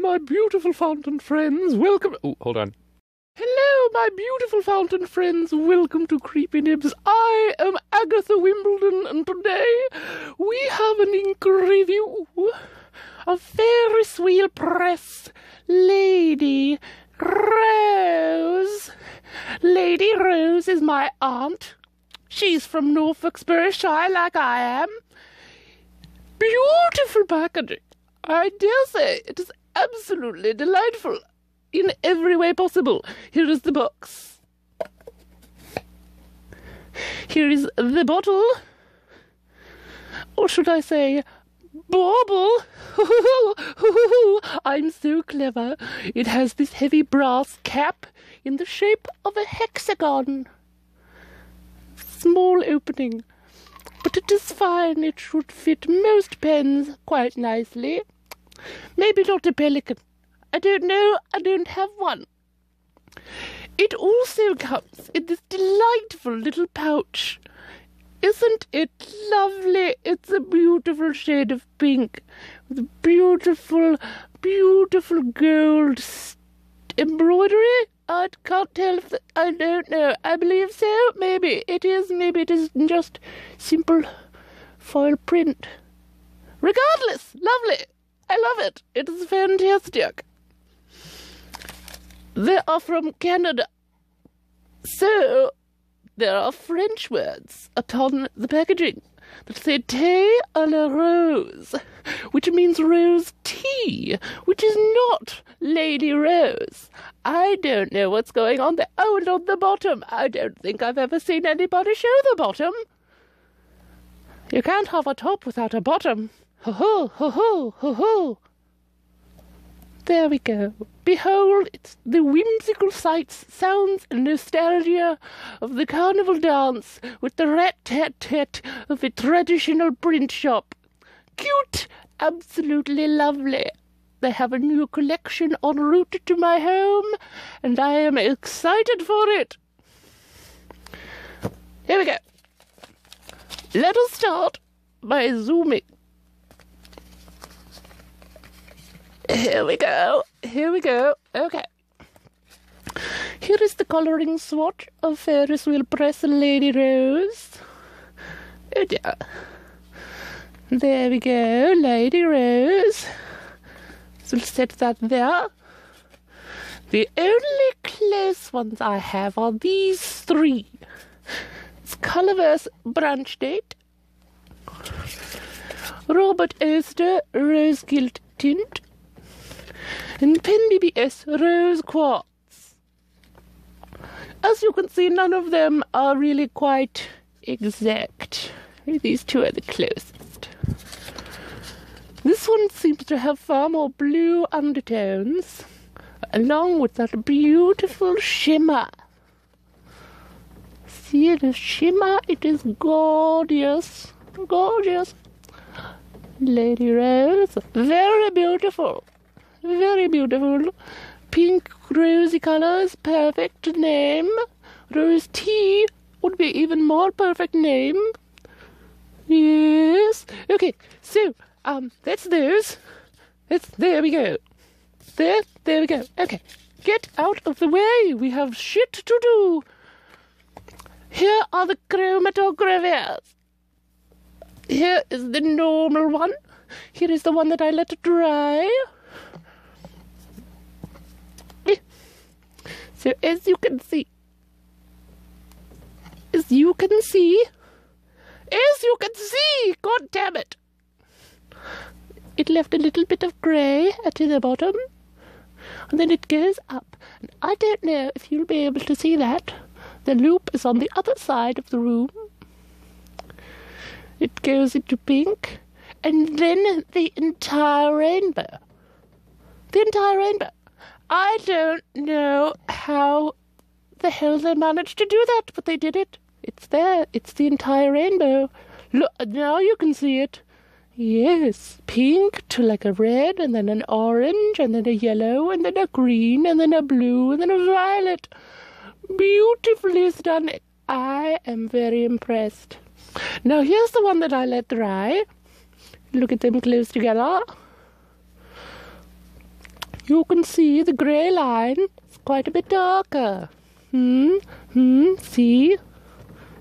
My beautiful fountain friends. Welcome. Oh, hold on. Hello, my beautiful fountain friends. Welcome to Creepy Nibs. I am Agatha Wimbledon, and today we have an ink review of Ferris Wheel Press Lady Rose. Lady Rose is my aunt. She's from Norfolk-Shire, like I am. Beautiful packaging. I dare say it is absolutely delightful in every way possible. Here is the box. Here is the bottle. Or should I say, bauble? I'm so clever. It has this heavy brass cap in the shape of a hexagon. Small opening. But it is fine. It should fit most pens quite nicely. Maybe not a Pelikan. I don't know. I don't have one. It also comes in this delightful little pouch. Isn't it lovely? It's a beautiful shade of pink with beautiful, beautiful gold embroidery. I can't tell if the, I don't know. I believe so. Maybe it is. Maybe it is just simple foil print. Regardless, lovely. I love it. It is fantastic. They are from Canada. So, there are French words upon the packaging that say thé à la rose, which means rose tea, which is not Lady Rose. I don't know what's going on there. Oh, and on the bottom, I don't think I've ever seen anybody show the bottom. You can't have a top without a bottom. Ho ho, ho ho, ho ho. There we go. Behold, it's the whimsical sights, sounds, and nostalgia of the carnival dance with the rat-tat-tat of a traditional print shop. Cute! Absolutely lovely. They have a new collection en route to my home, and I am excited for it. Here we go. Let us start by zooming. Here we go. Here we go. Okay. Here is the coloring swatch of Ferris Wheel Press Lady Rose. Oh dear. There we go, Lady Rose. So we'll set that there. The only close ones I have are these three. It's Colorverse Branch Date, Robert Oster Rose Gilt Tint, and Pen BBS Rose Quartz. As you can see, none of them are really quite exact. These two are the closest. This one seems to have far more blue undertones, along with that beautiful shimmer. See the shimmer? It is gorgeous. Gorgeous. Lady Rose, very beautiful. Very beautiful. Pink rosy colors, perfect name. Rose tea would be even more perfect name. Yes. Okay, so, um, that's those. That's, there we go. There, there we go. Okay, get out of the way. We have shit to do. Here are the chromatographers. Here is the normal one. Here is the one that I let dry. So as you can see, as you can see, as you can see, god damn it, it left a little bit of grey at the bottom, and then it goes up. And I don't know if you'll be able to see that. The loop is on the other side of the room. It goes into pink, and then the entire rainbow. The entire rainbow. I don't know how the hell they managed to do that, but they did it. It's there. It's the entire rainbow. Look, now you can see it. Yes, pink to like a red, and then an orange, and then a yellow, and then a green, and then a blue, and then a violet. Beautifully done. I am very impressed. Now here's the one that I let dry. Look at them close together. You can see the grey line It's quite a bit darker. Hmm, hmm, see?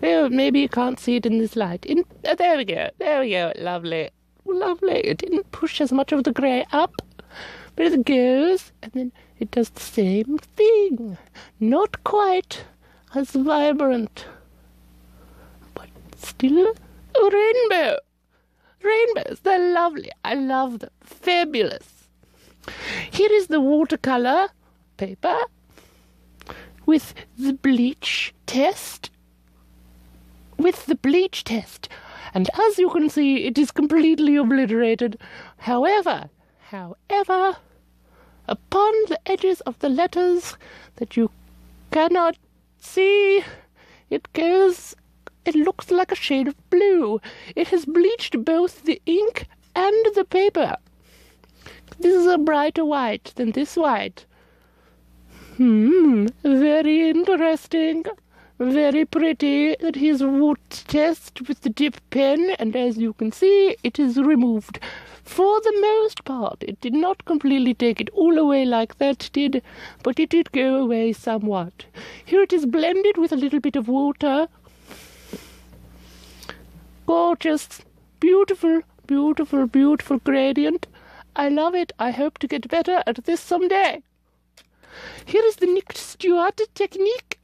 Oh, maybe you can't see it in this light. In, oh, there we go, there we go, lovely. Lovely. It didn't push as much of the grey up, but it goes, and then it does the same thing. Not quite as vibrant, but still a rainbow. Rainbows, they're lovely. I love them. Fabulous. Here is the watercolor paper with the bleach test. With the bleach test. And as you can see, it is completely obliterated. However, however, upon the edges of the letters that you cannot see, it goes it looks like a shade of blue. It has bleached both the ink and the paper. This is a brighter white than this white. Hmm, very interesting. Very pretty. It is wood test with the dip pen, and as you can see, it is removed. For the most part, it did not completely take it all away like that did, but it did go away somewhat. Here it is blended with a little bit of water, gorgeous, beautiful, beautiful, beautiful gradient. I love it. I hope to get better at this someday. Here is the Nick Stewart technique.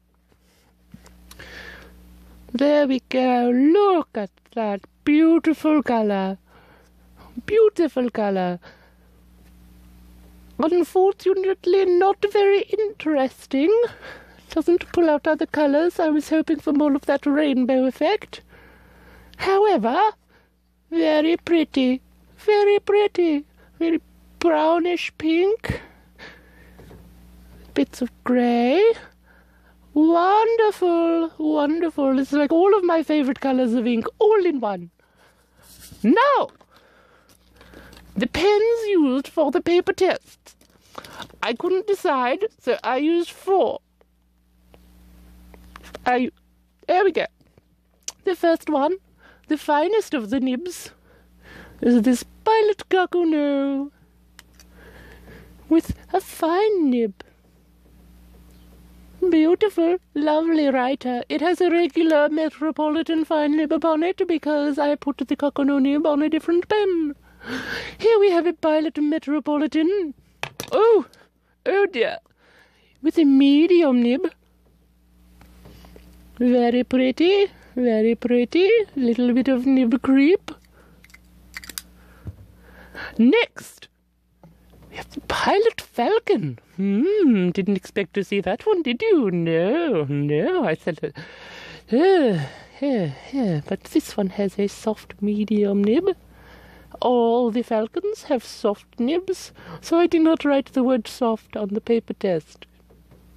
There we go. Look at that beautiful color. Beautiful color. Unfortunately, not very interesting. Doesn't pull out other colors. I was hoping for more of that rainbow effect. However, very pretty, very pretty, very brownish pink, bits of grey. Wonderful, wonderful. It's like all of my favorite colors of ink all in one. Now, the pens used for the paper tests. I couldn't decide, so I used four. I, there we go. The first one the finest of the nibs is this Pilot Kakuno with a fine nib. Beautiful, lovely writer. It has a regular Metropolitan fine nib upon it because I put the Kakuno nib on a different pen. Here we have a Pilot Metropolitan. Oh, oh dear. With a medium nib. Very pretty. Very pretty. Little bit of nib creep. Next, we have the Pilot Falcon. Hmm, didn't expect to see that one, did you? No, no. I said, uh, uh, uh, but this one has a soft medium nib. All the falcons have soft nibs, so I did not write the word soft on the paper test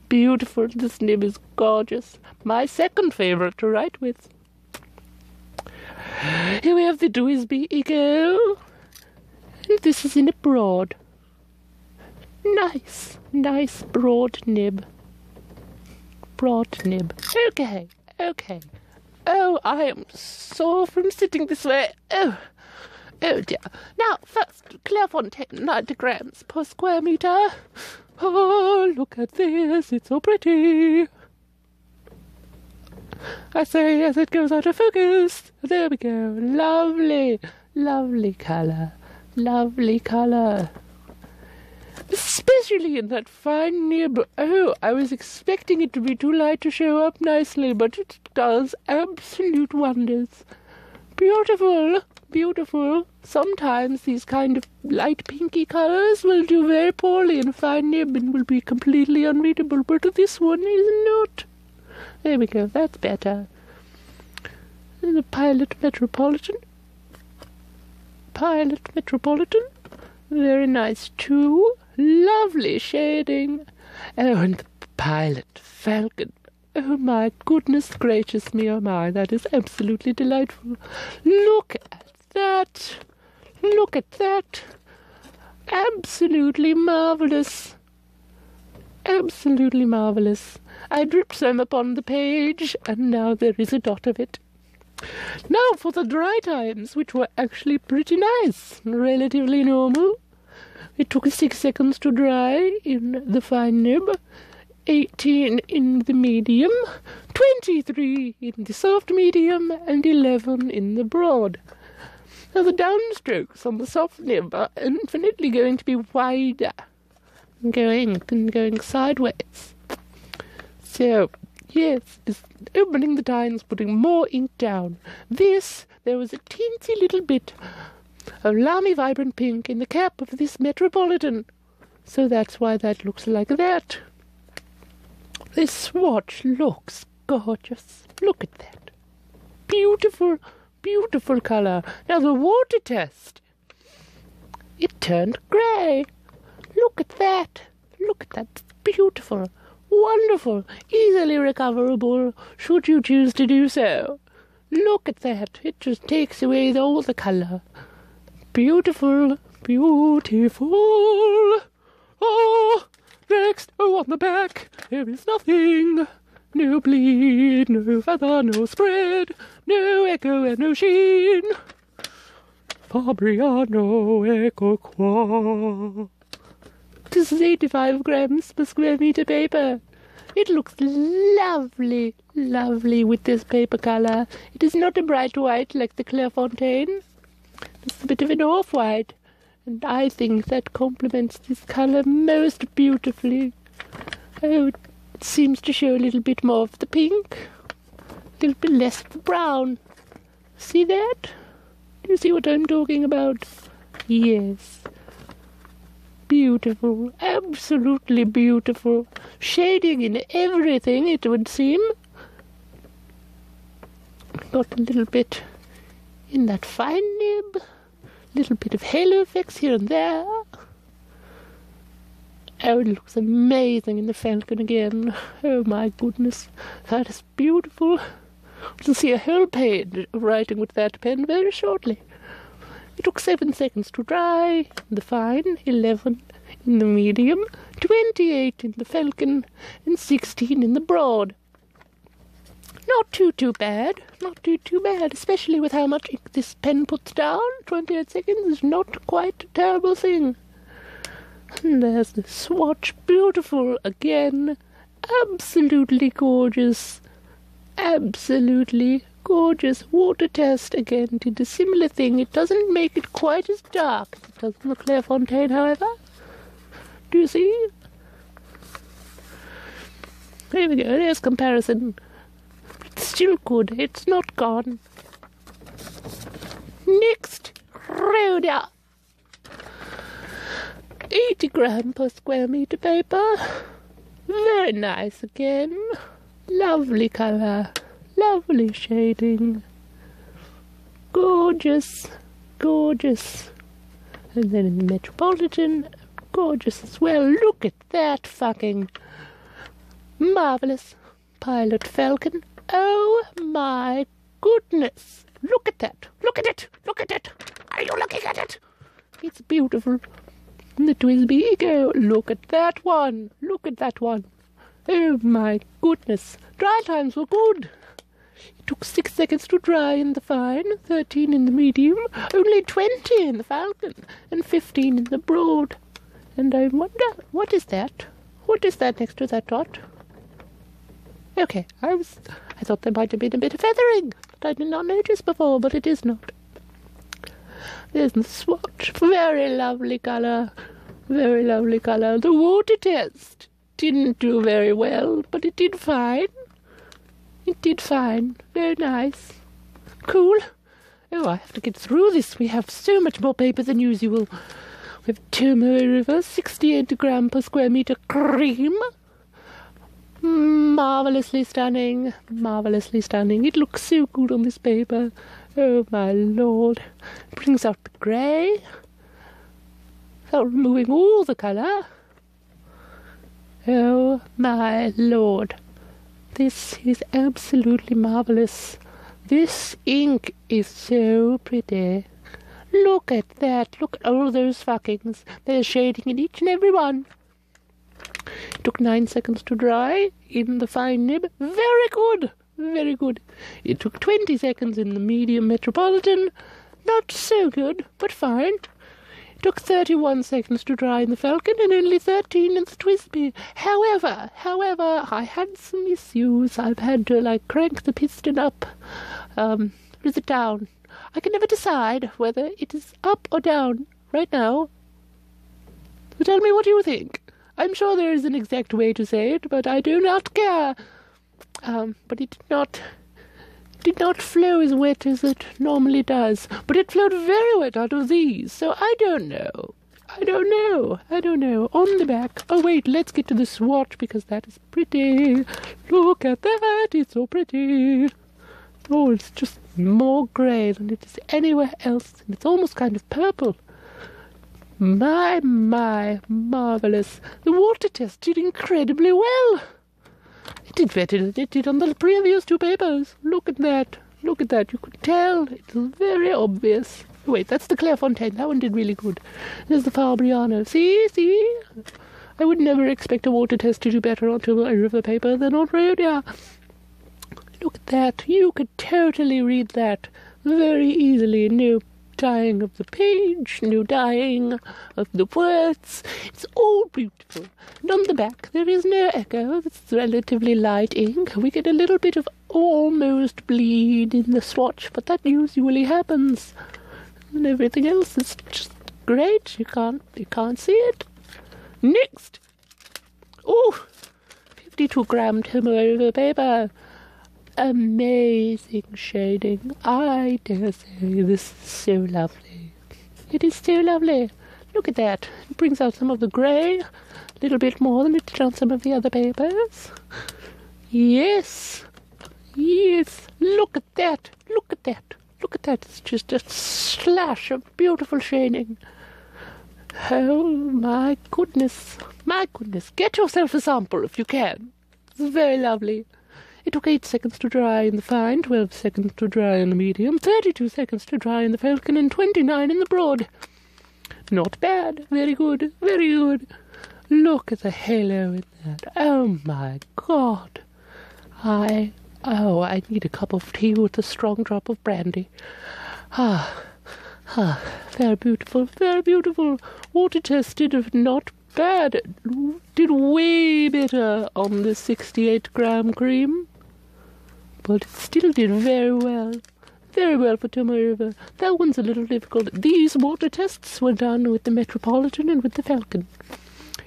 beautiful. This nib is gorgeous. My second favorite to write with. Here we have the TWSBI Eco. This is in a broad. Nice, nice broad nib. Broad nib. Okay, okay. Oh, I am sore from sitting this way. Oh, oh dear. Now, first, Clairefontaine diagrams per square meter. Oh, look at this, it's so pretty. I say as it goes out of focus. There we go. Lovely, lovely colour. Lovely colour. Especially in that fine nib. Oh, I was expecting it to be too light to show up nicely, but it does absolute wonders. Beautiful beautiful. Sometimes these kind of light pinky colors will do very poorly in fine nib and will be completely unreadable, but this one is not. There we go, that's better. The Pilot Metropolitan. Pilot Metropolitan. Very nice too. Lovely shading. Oh, and the Pilot Falcon. Oh my goodness gracious me, oh my, that is absolutely delightful. Look at that. Look at that. Absolutely marvelous. Absolutely marvelous. I dripped some upon the page, and now there is a dot of it. Now for the dry times, which were actually pretty nice, relatively normal. It took 6 seconds to dry in the fine nib, 18 in the medium, 23 in the soft medium, and 11 in the broad. Now the downstrokes on the soft nib are infinitely going to be wider, going and going sideways. So, yes, opening the tines, putting more ink down. This, there was a teensy little bit of Lamy Vibrant Pink in the cap of this Metropolitan. So that's why that looks like that. This swatch looks gorgeous. Look at that. Beautiful, beautiful colour. Now the water test. It turned grey. Look at that. Look at that. It's Beautiful. Wonderful. Easily recoverable, should you choose to do so. Look at that. It just takes away all the colour. Beautiful, beautiful. Oh, next, oh, on the back, there is nothing. No bleed, no feather, no spread, no echo and no sheen. Fabriano Eco Qua. This is 85 grams per square meter paper. It looks lovely, lovely with this paper colour. It is not a bright white like the Clairefontaine. It's a bit of an off-white, and I think that complements this colour most beautifully. Oh, it seems to show a little bit more of the pink, a little bit less of the brown. See that? Do you see what I'm talking about? Yes. Beautiful, absolutely beautiful. Shading in everything, it would seem. Got a little bit in that fine nib little bit of halo effects here and there. Oh, it looks amazing in the Falcon again. Oh my goodness, that is beautiful. We'll see a whole page of writing with that pen very shortly. It took seven seconds to dry in the fine, eleven in the medium, twenty-eight in the Falcon, and sixteen in the broad. Not too, too bad. Not too, too bad, especially with how much ink this pen puts down. 28 seconds is not quite a terrible thing. And there's the swatch. Beautiful again. Absolutely gorgeous. Absolutely gorgeous. Water test again did a similar thing. It doesn't make it quite as dark as it does in the Clairefontaine, however. Do you see? There we go. There's comparison It's still good. It's not gone. Next, Rhodia. 80 gram per square meter paper. Very nice again. Lovely colour. Lovely shading. Gorgeous. Gorgeous. And then in the Metropolitan, gorgeous as well. Look at that fucking marvellous Pilot Falcon. Oh my goodness! Look at that! Look at it! Look at it! Are you looking at it? It's beautiful. The TWSBI Eco. Look at that one. Look at that one. Oh my goodness. Dry times were good. Took six seconds to dry in the fine, thirteen in the medium, only twenty in the falcon, and fifteen in the broad. And I wonder, what is that? What is that next to that dot? Okay, I was I thought there might have been a bit of feathering that I did not notice before, but it is not. There's the swatch. Very lovely colour. Very lovely colour. The water test didn't do very well, but it did fine. It did fine. Very nice. Cool. Oh, I have to get through this. We have so much more paper than usual. We have two Tomoe River, 68 gram per square meter cream marvelously stunning, marvelously stunning. It looks so good on this paper. Oh my lord. Brings out the grey without removing all the colour. Oh my lord. This is absolutely marvellous. This ink is so pretty. Look at that. Look at all those fuckings. There's shading in each and every one. It took nine seconds to dry in the fine nib. Very good. Very good. It took 20 seconds in the medium metropolitan. Not so good, but fine. Took 31 seconds to dry in the Falcon and only 13 in the TWSBI. However, however, I had some issues. I've had to, like, crank the piston up. Um, is it down? I can never decide whether it is up or down right now. So tell me what you think. I'm sure there is an exact way to say it, but I do not care. Um, but it did not did not flow as wet as it normally does, but it flowed very wet out of these, so I don't know. I don't know. I don't know. On the back. Oh, wait, let's get to the swatch because that is pretty. Look at that. It's so pretty. Oh, it's just more grey than it is anywhere else, and it's almost kind of purple. My, my, marvellous. The water test did incredibly well. It did better than it did on the previous two papers. Look at that. Look at that. You could tell. It's very obvious. Wait, that's the Clairefontaine. That one did really good. There's the Fabriano. See? See? I would never expect a water test to do better on a river paper than on Rhodia. Look at that. You could totally read that very easily. No dyeing of the page, no dying of the words. It's all beautiful. And on the back there is no echo. It's relatively light ink. We get a little bit of almost bleed in the swatch, but that usually happens. And everything else is just great. You can't you can't see it. Next. Oh, 52 gram Tomoe paper amazing shading. I dare say this is so lovely. It is so lovely. Look at that. It brings out some of the grey, a little bit more than it did on some of the other papers. Yes. Yes. Look at that. Look at that. Look at that. It's just a slash of beautiful shading. Oh my goodness. My goodness. Get yourself a sample if you can. It's very lovely. It took 8 seconds to dry in the fine, 12 seconds to dry in the medium, 32 seconds to dry in the falcon, and 29 in the broad. Not bad. Very good. Very good. Look at the halo in that. Oh my god. I. Oh, I need a cup of tea with a strong drop of brandy. Ah. Ah. Very beautiful. Very beautiful. Water tested, of not bad. Did way better on the 68 gram cream but it still did very well. Very well for Tomoe River. That one's a little difficult. These water tests were done with the Metropolitan and with the Falcon,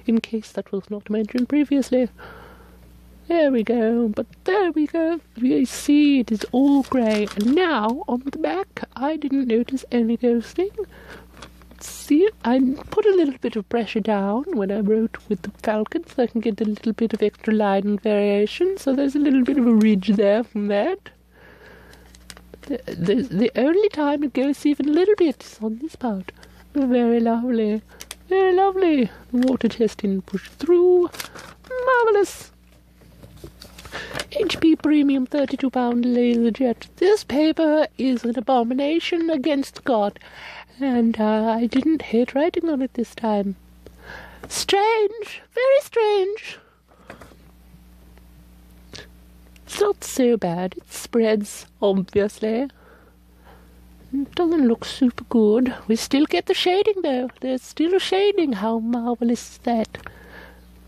in case that was not mentioned previously. There we go, but there we go. You see, it is all grey. And now, on the back, I didn't notice any ghosting see, I put a little bit of pressure down when I wrote with the falcon so I can get a little bit of extra line and variation. So there's a little bit of a ridge there from that. The, the, the only time it goes even a little bit is on this part. Very lovely. Very lovely. Water testing pushed through. Marvellous. HP Premium 32 pound laser jet. This paper is an abomination against God and uh, I didn't hate writing on it this time. Strange, very strange. It's not so bad. It spreads, obviously. It doesn't look super good. We still get the shading though. There's still a shading. How marvelous is that?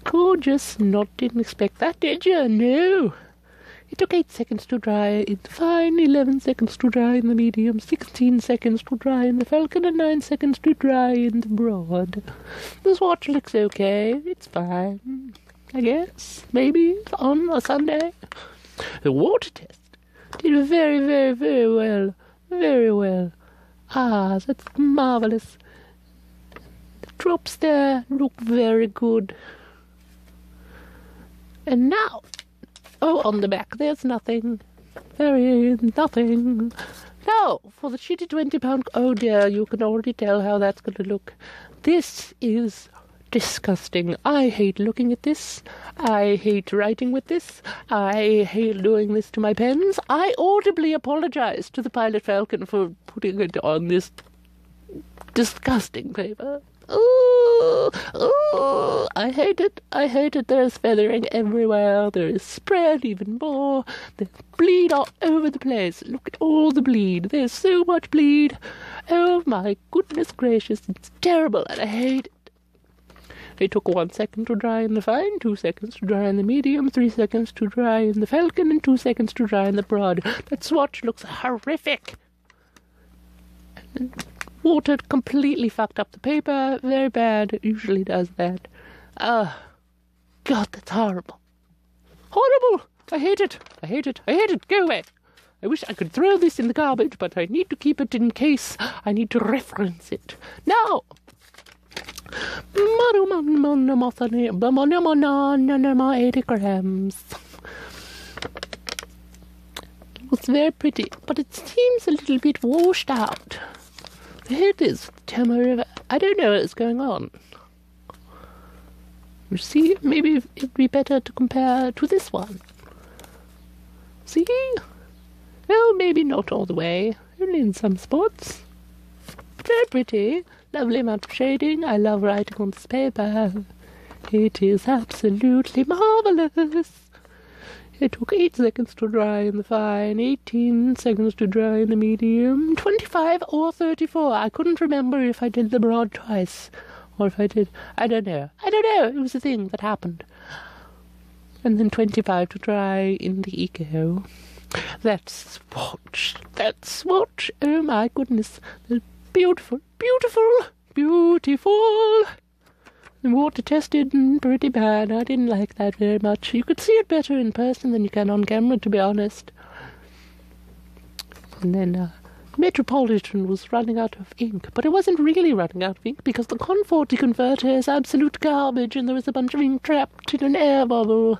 Gorgeous. Not didn't expect that, did you? No. It took 8 seconds to dry in the fine, 11 seconds to dry in the medium, 16 seconds to dry in the falcon, and 9 seconds to dry in the broad. This watch looks okay. It's fine. I guess. Maybe on a Sunday. The water test did very, very, very well. Very well. Ah, that's marvelous. The drops there look very good. And now Oh, on the back there's nothing. Very nothing. Now, for the shitty twenty pound. Oh dear, you can already tell how that's going to look. This is disgusting. I hate looking at this. I hate writing with this. I hate doing this to my pens. I audibly apologize to the Pilot Falcon for putting it on this disgusting paper. Ooh, ooh, I hate it. I hate it. There's feathering everywhere. There is spread even more. There's bleed all over the place. Look at all the bleed. There's so much bleed. Oh my goodness gracious. It's terrible and I hate it. It took one second to dry in the fine, two seconds to dry in the medium, three seconds to dry in the falcon, and two seconds to dry in the broad. That swatch looks horrific. Water completely fucked up the paper. Very bad. It usually does that. Uh, God, that's horrible. Horrible! I hate it. I hate it. I hate it. Go away. I wish I could throw this in the garbage, but I need to keep it in case I need to reference it. Now, grams. It's very pretty, but it seems a little bit washed out. There it is, Tomoe River. I don't know what's going on. You see, maybe it'd be better to compare to this one. See? Well, maybe not all the way, only in some spots. Very pretty, lovely amount of shading. I love writing on this paper. It is absolutely marvelous. It took 8 seconds to dry in the fine, 18 seconds to dry in the medium, 25 or 34. I couldn't remember if I did the broad twice, or if I did. I don't know. I don't know. It was a thing that happened. And then 25 to dry in the eco. That swatch. That swatch. Oh my goodness. Beautiful. Beautiful. Beautiful water tested and pretty bad. I didn't like that very much. You could see it better in person than you can on camera, to be honest. And then uh, Metropolitan was running out of ink, but it wasn't really running out of ink because the CON-40 converter is absolute garbage and there was a bunch of ink trapped in an air bubble.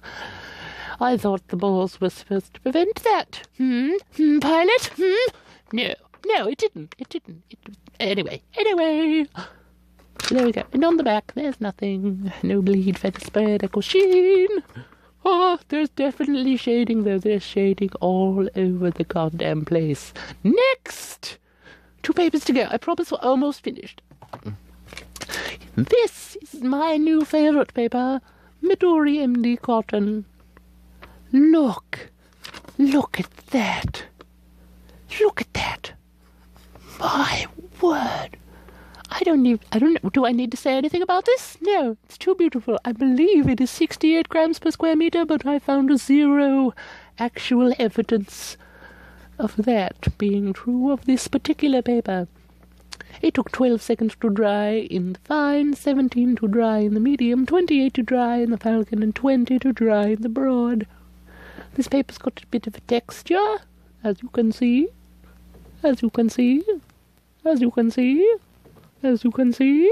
I thought the balls were supposed to prevent that. Hmm? hmm pilot? Hmm? No. No, it didn't. It didn't. It, anyway. Anyway. There we go. And on the back, there's nothing. No bleed, feather spread, echo sheen. Oh, there's definitely shading though. There's shading all over the goddamn place. Next! Two papers to go. I promise we're almost finished. This is my new favorite paper, Midori MD Cotton. Look. Look at that. Look at that. My word. I don't need. I don't. Know do I need to say anything about this? No, it's too beautiful. I believe it is 68 grams per square meter, but I found zero actual evidence of that being true of this particular paper. It took 12 seconds to dry in the fine, 17 to dry in the medium, 28 to dry in the falcon, and 20 to dry in the broad. This paper's got a bit of a texture, as you can see. As you can see. As you can see as you can see,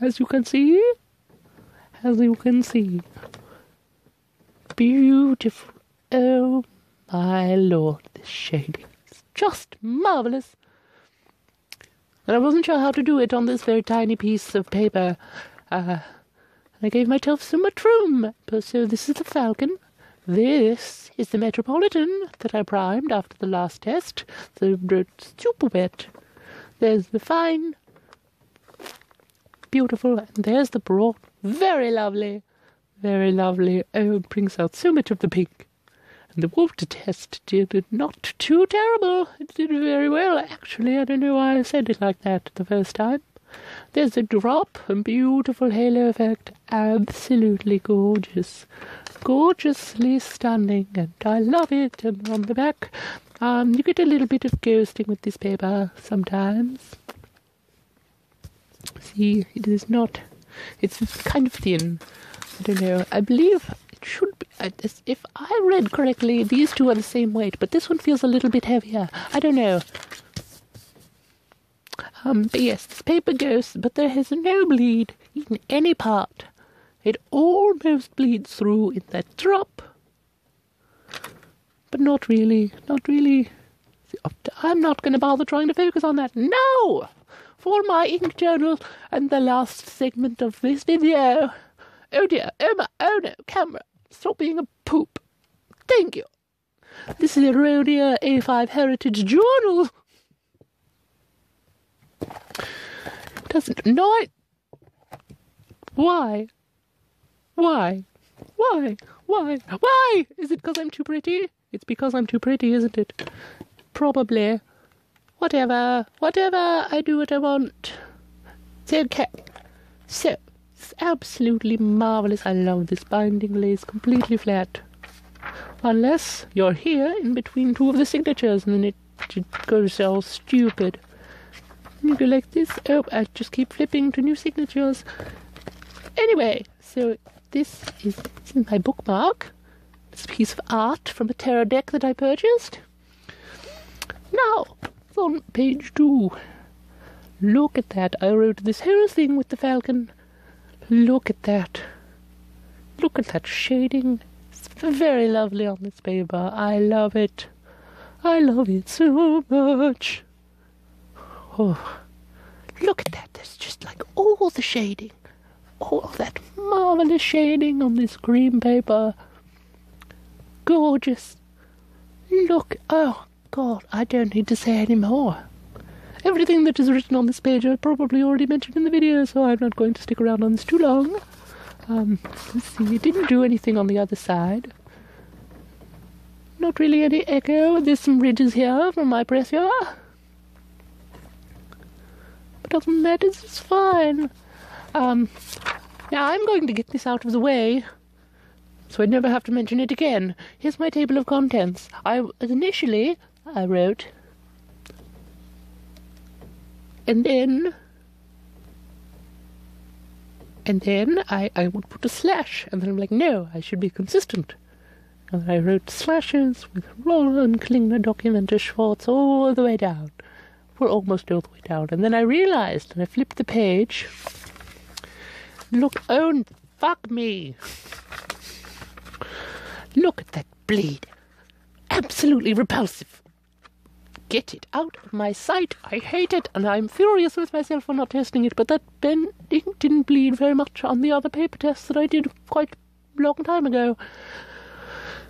as you can see, as you can see. Beautiful. Oh my lord, this shading is just marvelous. And I wasn't sure how to do it on this very tiny piece of paper. Uh, I gave myself so much room. So this is the Falcon. This is the Metropolitan that I primed after the last test. The super wet. There's the fine beautiful. And there's the broad. Very lovely. Very lovely. Oh, it brings out so much of the pink. And the water test did it not too terrible. It did very well, actually. I don't know why I said it like that the first time. There's a drop and beautiful halo effect. Absolutely gorgeous. Gorgeously stunning, and I love it. And on the back, um, you get a little bit of ghosting with this paper sometimes. See, it is not. It's kind of thin. I don't know. I believe it should be. If I read correctly, these two are the same weight, but this one feels a little bit heavier. I don't know. Um, but yes, this paper goes, but there is no bleed in any part. It almost bleeds through in that drop. But not really. Not really. I'm not going to bother trying to focus on that. No! For my ink journal and the last segment of this video. Oh dear, oh my, oh no, camera, stop being a poop. Thank you. This is a Rhodia A5 Heritage Journal. Doesn't, no, Why? Why? Why? Why? Why? Is it because I'm too pretty? It's because I'm too pretty, isn't it? Probably. Whatever. Whatever. I do what I want. It's okay. So, it's absolutely marvelous. I love this binding lays completely flat. Unless you're here in between two of the signatures and then it, it goes all stupid. You go like this. Oh, I just keep flipping to new signatures. Anyway, so this is, this is my bookmark. It's a piece of art from a tarot deck that I purchased. Now, on page two. Look at that. I wrote this whole thing with the falcon. Look at that. Look at that shading. It's very lovely on this paper. I love it. I love it so much. Oh, look at that. There's just like all the shading. All that marvelous shading on this green paper. Gorgeous. Look. Oh, God, I don't need to say any more. Everything that is written on this page I've probably already mentioned in the video, so I'm not going to stick around on this too long. Um, let's see, it didn't do anything on the other side. Not really any echo. There's some ridges here from my pressure. But than that, it's fine. Um, now I'm going to get this out of the way so I never have to mention it again. Here's my table of contents. I initially I wrote. And then and then I, I would put a slash and then I'm like no I should be consistent. And then I wrote slashes with Roland Klingner Documenta Schwartz all the way down. We're almost all the way down. And then I realized and I flipped the page look oh fuck me. Look at that bleed. Absolutely repulsive get it out of my sight. I hate it, and I'm furious with myself for not testing it, but that pen ink didn't bleed very much on the other paper tests that I did quite a long time ago.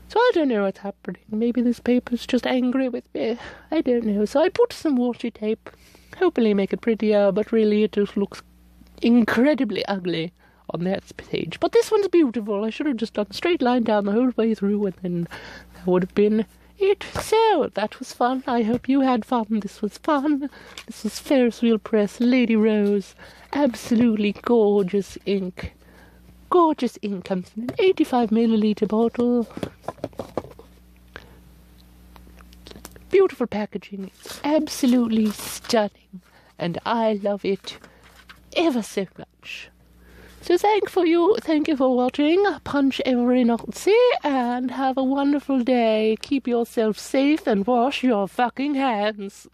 So I don't know what's happening. Maybe this paper's just angry with me. I don't know. So I put some washi tape. Hopefully make it prettier, but really it just looks incredibly ugly on that page. But this one's beautiful. I should have just done a straight line down the whole way through, and then that would have been it. So, that was fun. I hope you had fun. This was fun. This was Ferris Wheel Press Lady Rose. Absolutely gorgeous ink. Gorgeous ink comes in an 85 milliliter bottle. Beautiful packaging. Absolutely stunning. And I love it ever so much. So thank for you, thank you for watching. Punch every Nazi and have a wonderful day. Keep yourself safe and wash your fucking hands.